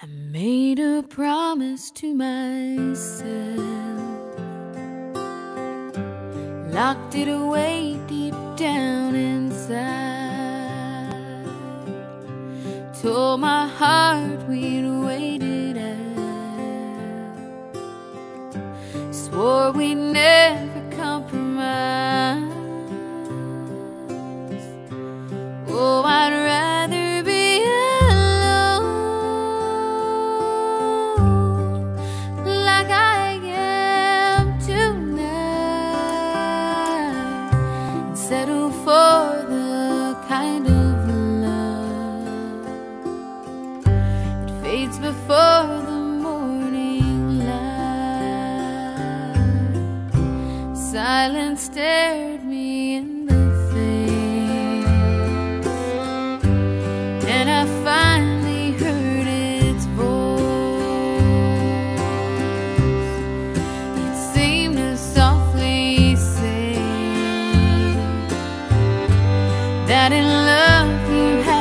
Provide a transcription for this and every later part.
I made a promise to myself, locked it away deep down inside. Told my heart we'd wait it out, swore we'd never silence stared me in the face, and I finally heard its voice. It seemed to softly say that in love you have.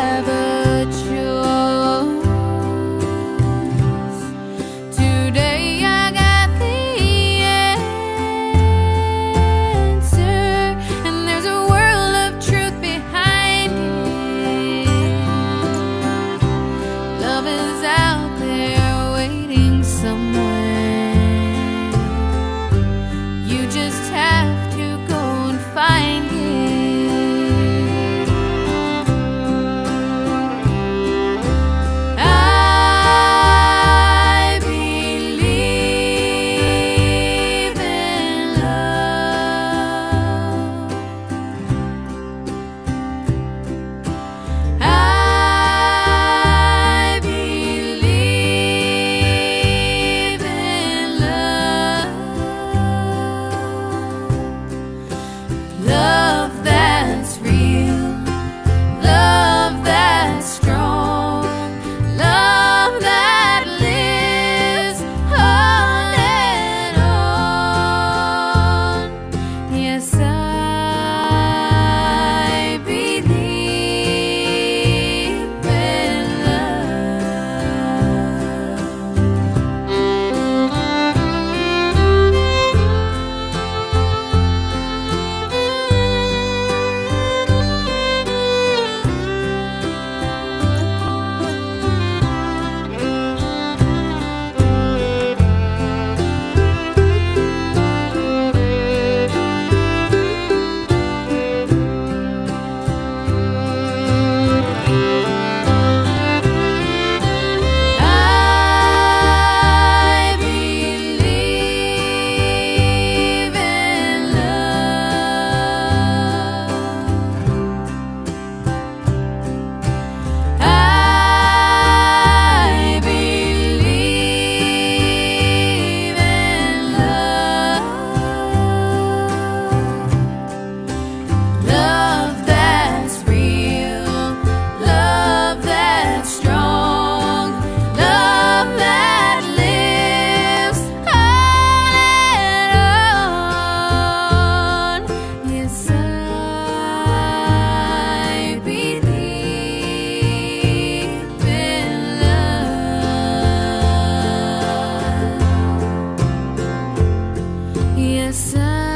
sun.